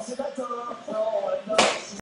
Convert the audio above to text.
Oh, see that's a,